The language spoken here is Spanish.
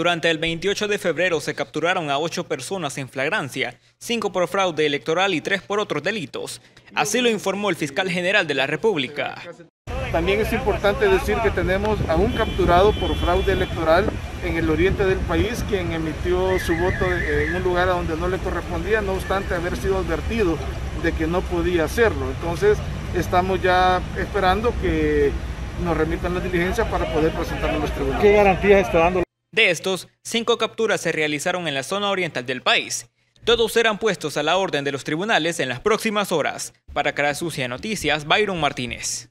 Durante el 28 de febrero se capturaron a ocho personas en flagrancia, cinco por fraude electoral y tres por otros delitos. Así lo informó el fiscal general de la República. También es importante decir que tenemos a un capturado por fraude electoral en el oriente del país, quien emitió su voto en un lugar a donde no le correspondía, no obstante haber sido advertido de que no podía hacerlo. Entonces estamos ya esperando que nos remitan la diligencia para poder presentarlo a los tribunales. ¿Qué garantías está dando? De estos, cinco capturas se realizaron en la zona oriental del país. Todos serán puestos a la orden de los tribunales en las próximas horas. Para Cara Sucia Noticias, Byron Martínez.